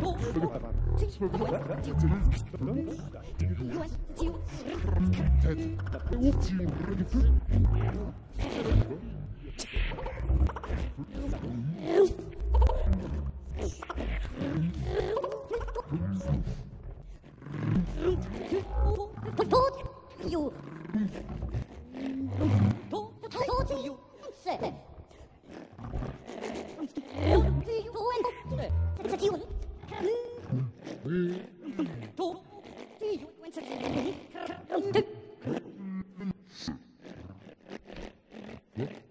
Oh, my God. Yeah.